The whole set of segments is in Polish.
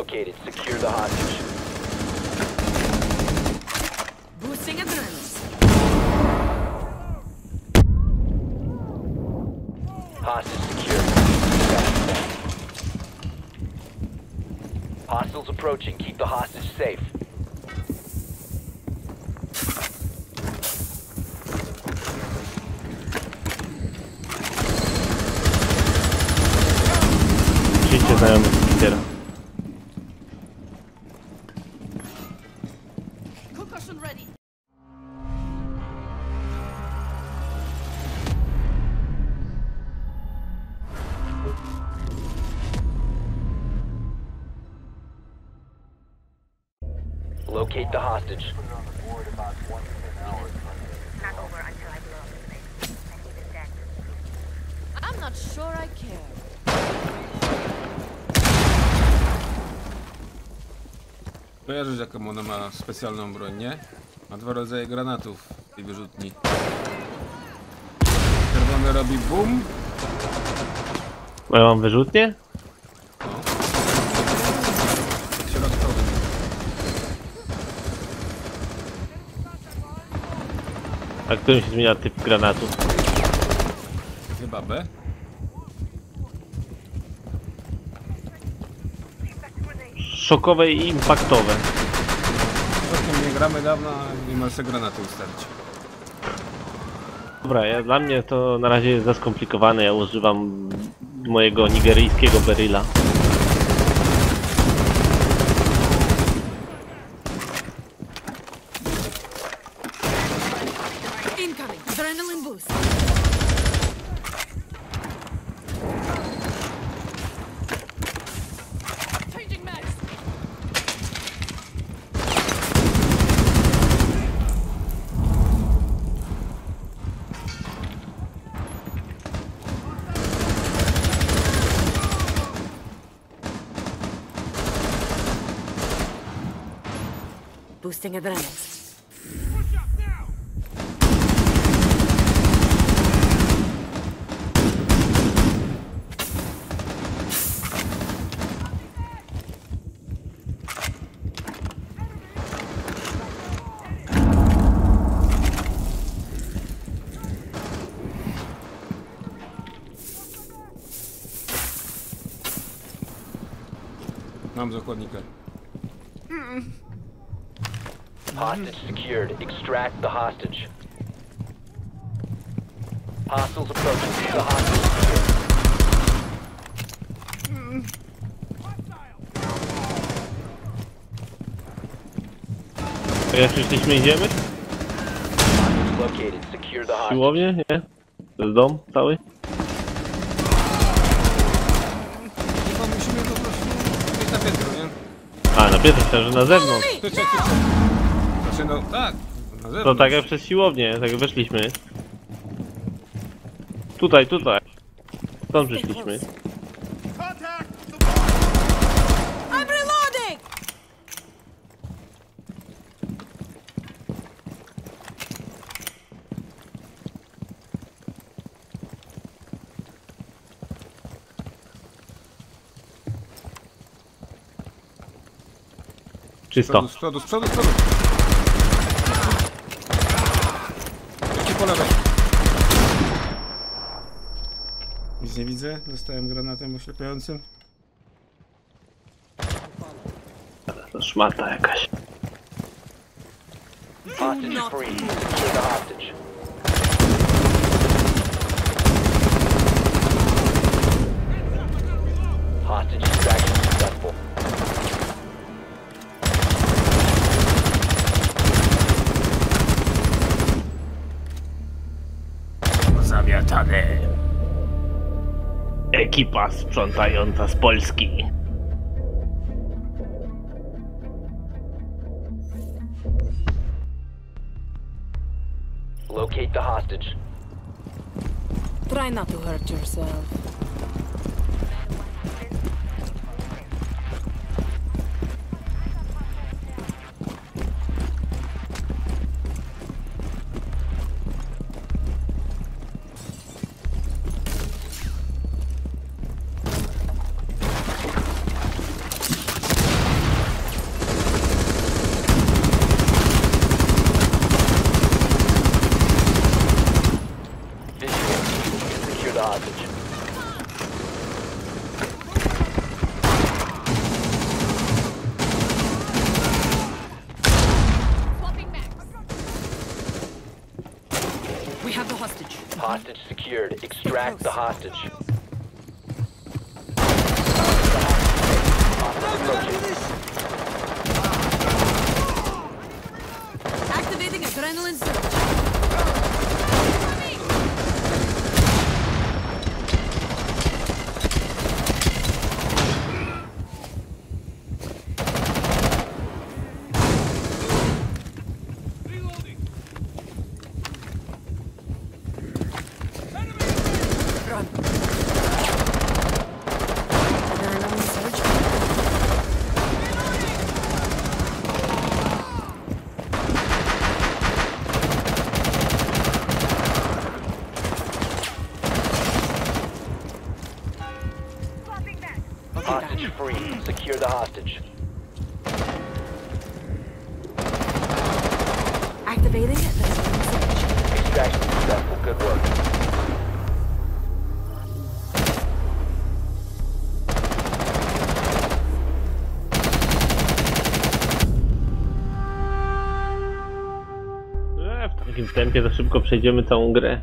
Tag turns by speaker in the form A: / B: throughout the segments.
A: located. Secure the hostage.
B: Boosting adrenaline.
A: Hostage secure. Hostiles approaching. Keep the hostage safe.
C: Oczywiście znajomy
D: Kojarzysz jaką ona ma specjalną broń, nie? Ma dwa rodzaje granatów w tej wyrzutni. Czerwony robi boom,
C: Bo ja mam wyrzutnie?
D: no. Środkowy.
C: A którym się zmienia typ granatu?
D: Chyba B.
C: Szokowe i impaktowe.
D: Zresztą nie gramy dawno, a nie ma se granaty ustawić.
C: Dobra, ja, dla mnie to na razie jest za skomplikowane. Ja używam mojego nigeryjskiego beryla.
B: Incoming. Adrenaline boost. Changing mags. Boosting adrenaline.
D: Mam zakładnika.
A: Hostage secured. Extract the hostage. Hostiles approaching. The hostage secure.
C: To jak przyszliśmy idziemy?
A: Hostage located. Secure the hostage.
C: Siłownie? Nie? To jest dom cały?
D: Chyba musimy po prostu być na piętro, nie?
C: A, na piętro, myślałem, że na zewnątrz.
D: Ty, czekaj, czekaj. Znaczy no, tak. Na zewnątrz.
C: To tak jak przez siłownię, tak weszliśmy. Tutaj, tutaj. Stąd przyszliśmy.
B: I'm reloading!
D: Z
C: Czysto.
D: przodu, z przodu, z przodu, z przodu. Idźcie po lewej. Nic nie widzę. Dostałem granatem oślepiającym.
C: To szmata jakaś.
A: Hostage free. Secure the hostage. Hostage
C: Ekipa sprzątająca z Polski.
A: Locate the hostage.
B: Try not to hurt yourself.
A: Hostage secured. Extract the hostage.
B: Activating adrenaline surge.
A: The.
B: Activating surge.
A: Extraction successful. Good work.
C: W takim tempie to szybko przejdziemy całą grę.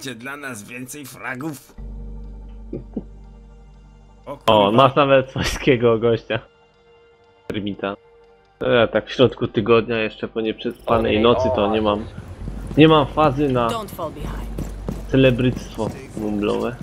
D: Będzie dla nas więcej fragów. O,
C: O, masz nawet swojskiego gościa. Ermita. E, tak w środku tygodnia jeszcze po nieprzespanej nocy to nie mam... Nie mam fazy na celebryctwo mumblowe.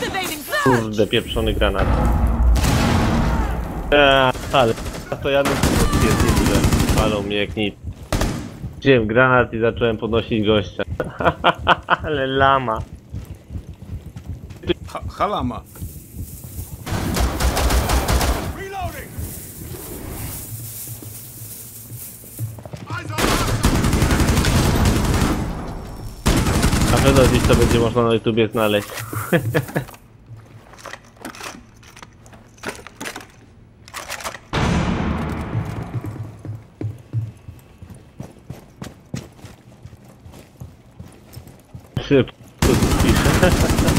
B: Activating surge.
C: Kurde, pieprzony granat. Eee, ale to ja bym stwierdziłem. Palą mnie jak nic. Wziąłem granat i zacząłem podnosić gościa. ale lama.
D: Ha halama.
C: Na pewno gdzieś to będzie można na YouTubie znaleźć. Tu piszę.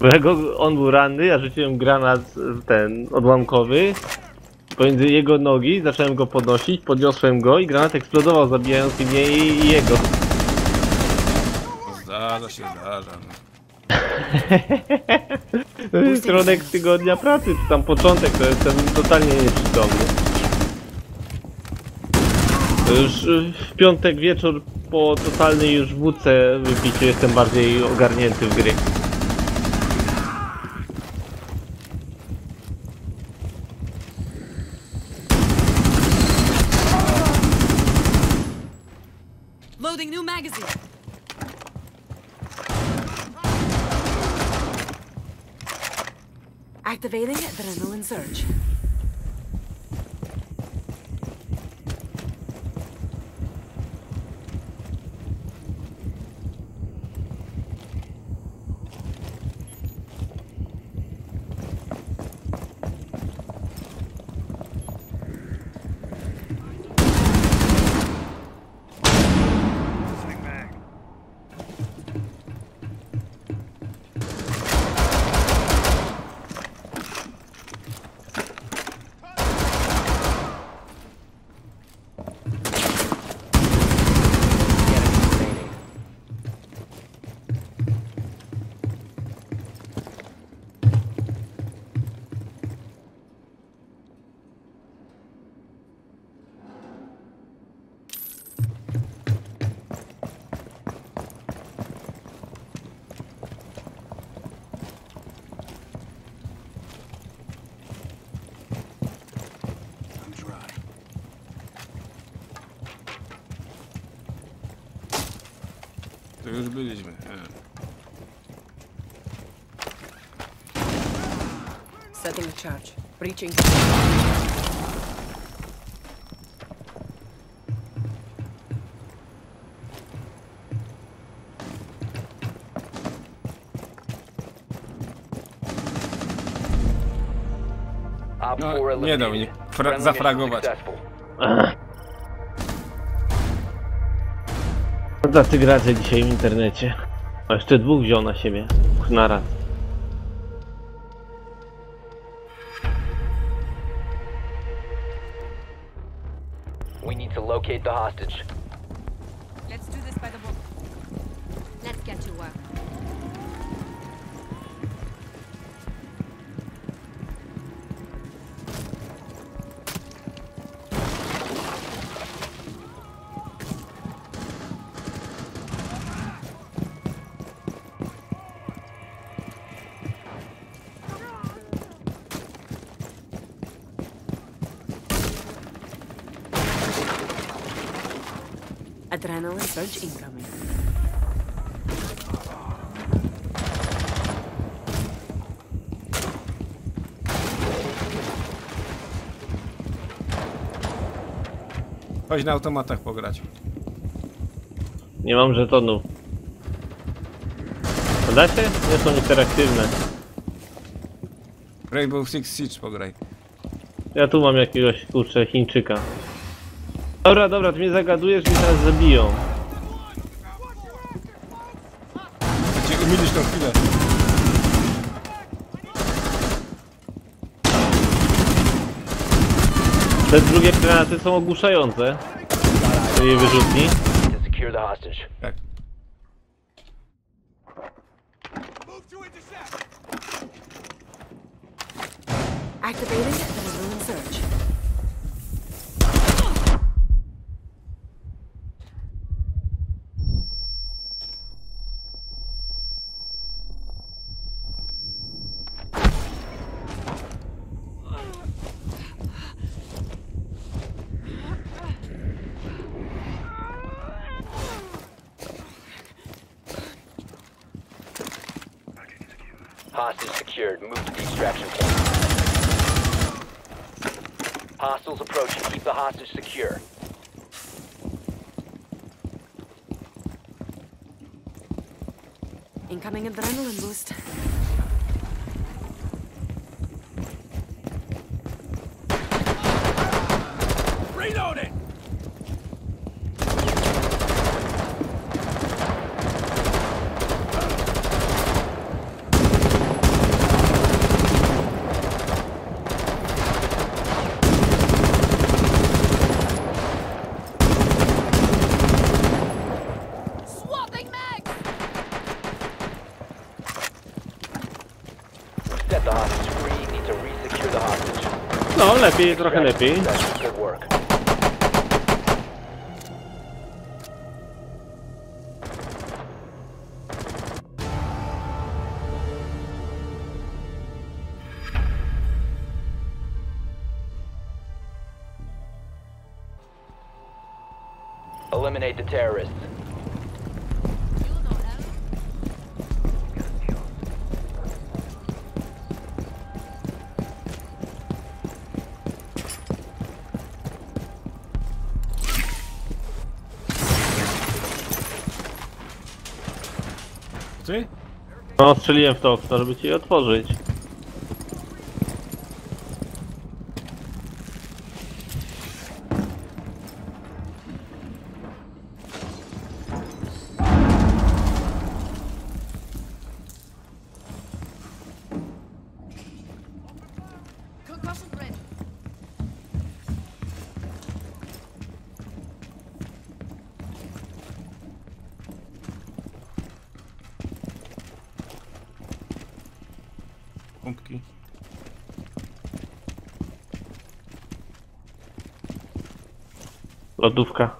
C: Bo jak on był ranny, ja rzuciłem granat ten odłamkowy pomiędzy jego nogi, zacząłem go podnosić, podniosłem go i granat eksplodował, zabijając mnie i jego.
D: No, Zdarza się, zdarza. No.
C: To jest środek tygodnia pracy, czy tam początek, to jestem totalnie nieprzytomny. Już y, w piątek wieczór po totalnej już wódce wypiciu jestem bardziej ogarnięty w gry.
B: Loading new magazine. Activating adrenaline surge.
D: Byliśmy. E.
B: Setting a charge. Breaching.
D: No,
A: 4
D: nie dał mi zafragować.
C: No tacy gracze dzisiaj w internecie. A jeszcze dwóch wziął na siebie. Naraz.
A: We
B: Adrenaline surge incoming.
D: Chodź na automatach pograć.
C: Nie mam żetonów. A Dacie? Nie są interaktywne.
D: Rainbow Six Siege pograj.
C: Ja tu mam jakiegoś kurczę Chińczyka. Dobra, dobra, ty mnie zagadujesz i teraz zabiją.
D: Cię umilisz tą chwilę.
C: Te drugie granaty są ogłuszające. To jej wyrzutni.
A: To secure the hostage.
D: Tak.
B: Activating
A: secured. Move to the extraction point. Hostiles approaching. Keep the hostage secure.
B: Incoming adrenaline boost.
E: Swapping mags!
A: Set the hostage free. Need to re-secure the hostage.
C: Lepiej, trochę lepiej.
A: Eliminate the terrorists.
D: Ty?
C: No, strzeliłem w to okno, żeby ci je otworzyć. Lodówka.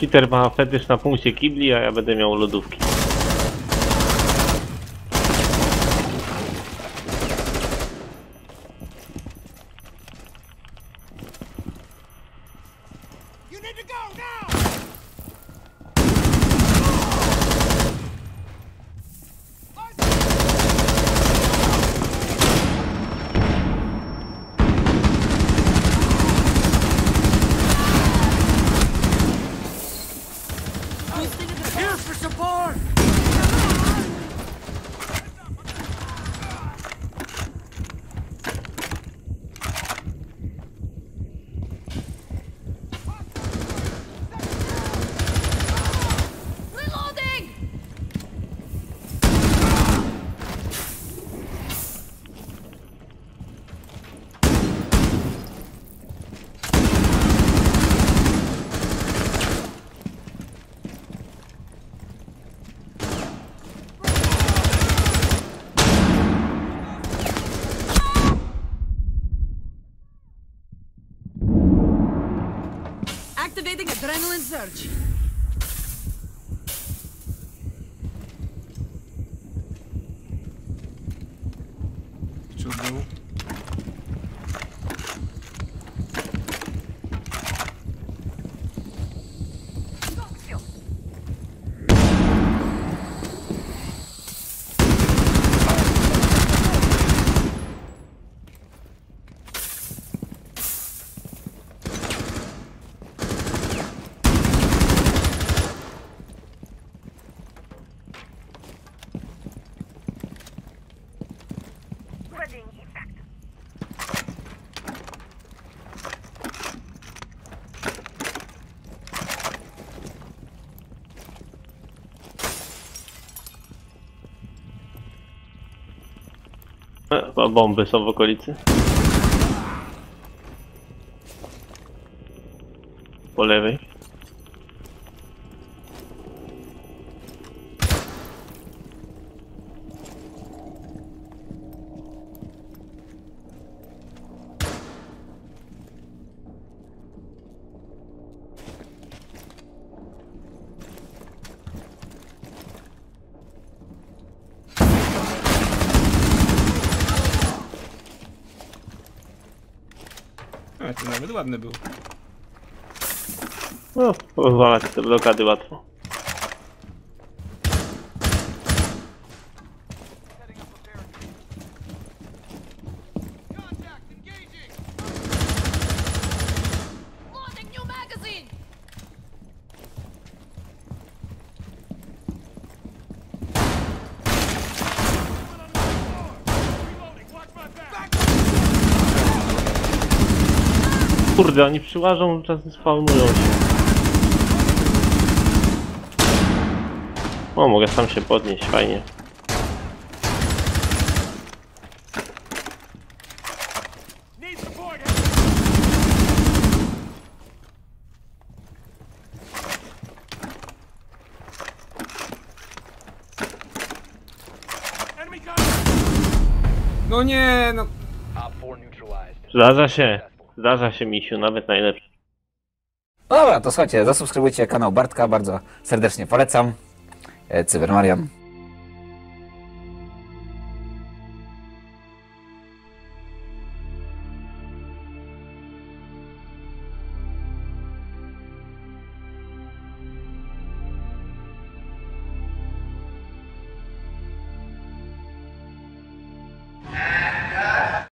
C: Peter ma fetysz na punkcie kibli, a ja będę miał lodówki.
E: Reloading!
B: Activating adrenaline
C: a bomby są w okolicy. Po lewej.
D: A, to nawet ładny był.
C: No, rozwalać te blokady łatwo. Kurde, oni przyłażą, czasem spawnują się. O, mogę sam się podnieść, fajnie.
D: No nie, no.
A: Op 4 neutralized.
C: Zdarza się, zdarza się misiu, nawet najlepszy.
F: Dobra, to słuchajcie, zasubskrybujcie kanał Bartka, bardzo serdecznie polecam. E, Cybermarian.